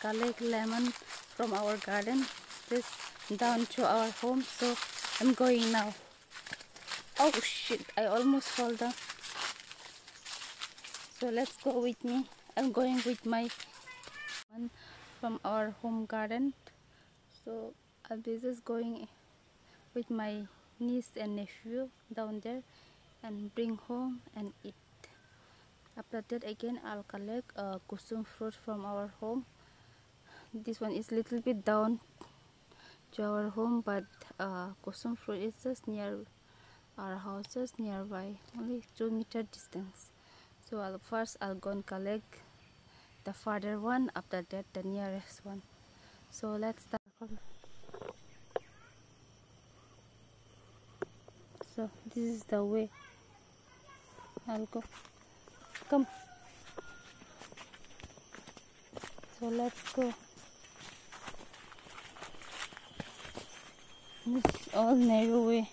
collect lemon from our garden. This down to our home so I'm going now. Oh shit I almost fall down. So let's go with me. I'm going with my one from our home garden. So I'll be just going with my niece and nephew down there and bring home and eat. After that again I'll collect uh, kusum fruit from our home this one is little bit down to our home but uh, fruit is just near our houses nearby only two meter distance. So I'll, first I'll go and collect the farther one after that the nearest one. So let's start. So this is the way. I'll go. Come. So let's go this is all narrow way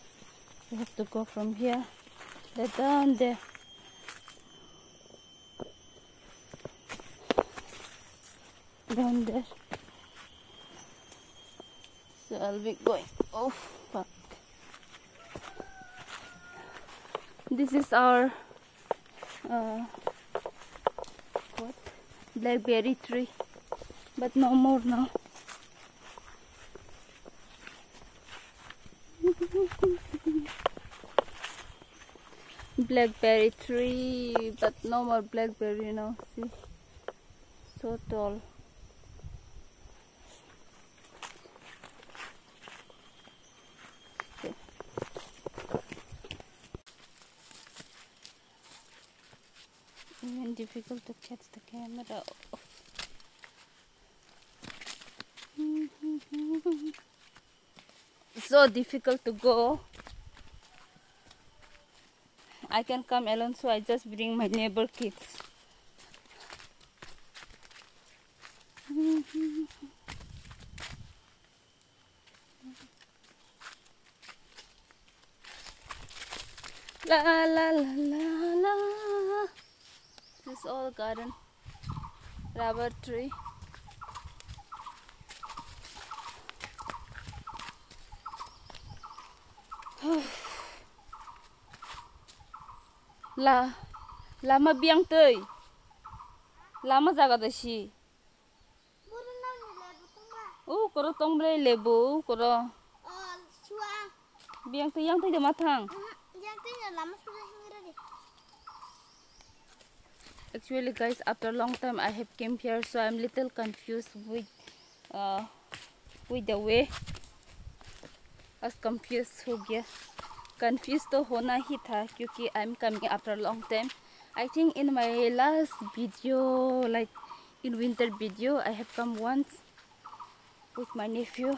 we have to go from here. The down there. Down there. So I'll be going. Oh fuck. This is our uh, what? Blackberry tree. But no more now blackberry tree but no more blackberry now see. So tall even difficult to catch the camera so difficult to go. I can come alone so I just bring my neighbor kids. La la la la la. This all garden rubber tree la lama biang tơi lama jaga dasi u koro tongbre lebu koro biang tơi yang tơi de matang yang tơi lama sudah actually guys after a long time i have came here so i'm little confused with uh, with the way. As confused ho gaya confused hona hi tha kyunki i'm coming after a long time. I think in my last video like in winter video i have come once with my nephew.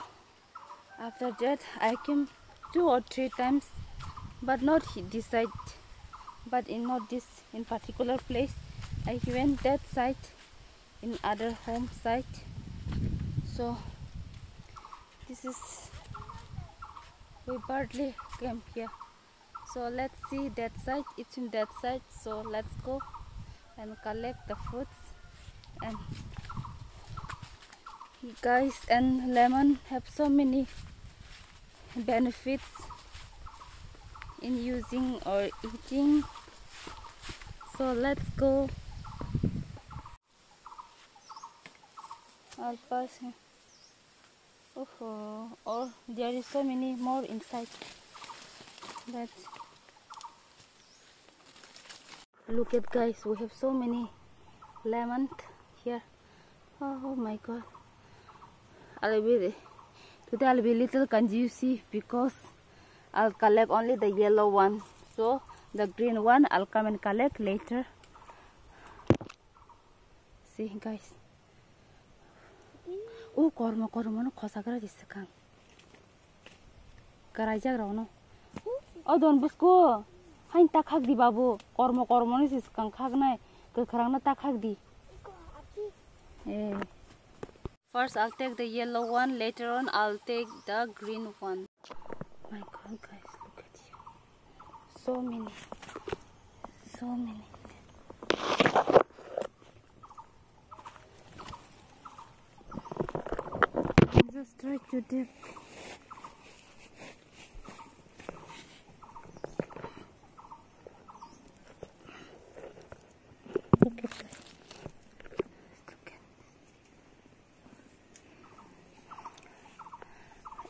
After that i came two or three times but not this side but in not this in particular place. I went that side in other home site. So this is we partly came here. So let's see that side it's in that side. So let's go and collect the fruits. And guys and lemon have so many benefits in using or eating. So let's go. I'll pass him. Oh, oh, there is so many more inside. But look at guys, we have so many lemon here. Oh, my god. I'll be today I'll be little confused because I'll collect only the yellow one. So the green one I'll come and collect later. See guys. 오 korma korma no khosa kara disekan karai jagra no odon busko hain ta khak di babu korma no siskang khak nai gokrang na ta khak di First, I'll take the yellow one. Later on, I'll take the green one. My God, guys, look at you. So many. So many. Try to dip.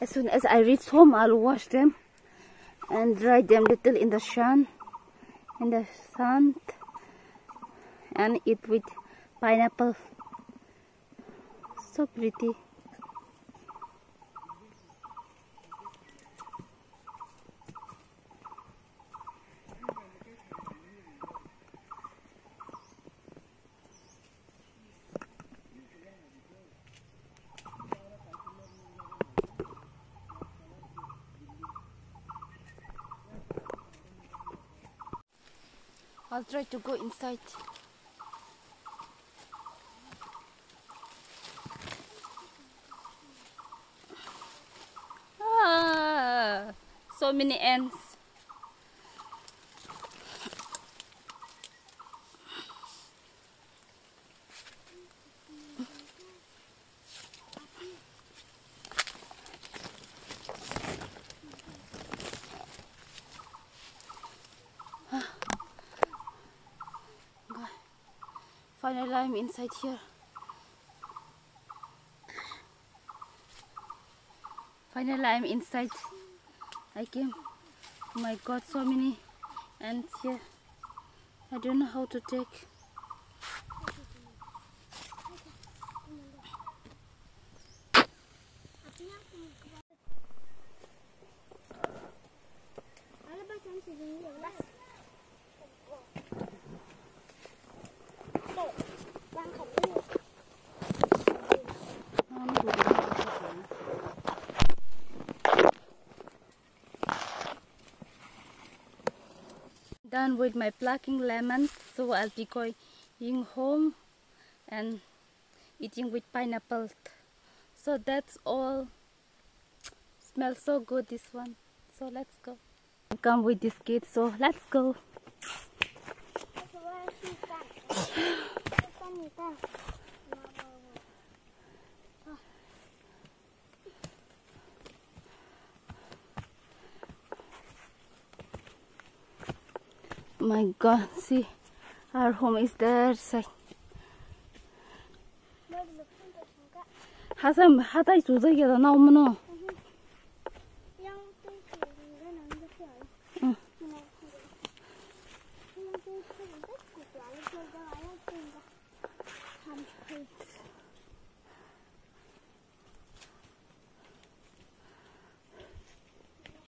As soon as I reach home, I'll wash them and dry them little in the sun, in the sun, and eat with pineapple. So pretty. I'll try to go inside. Ah, so many ants. Finally, I'm inside here. Finally, I'm inside. I came. Oh my god, so many ants here. I don't know how to take. Done with my plucking lemons, so I'll be going home and eating with pineapple. So that's all. Smells so good this one. So let's go. Come with this kid, so let's go. my god, see, our home is there side. حسن بحطيتو زي ده نوم نوم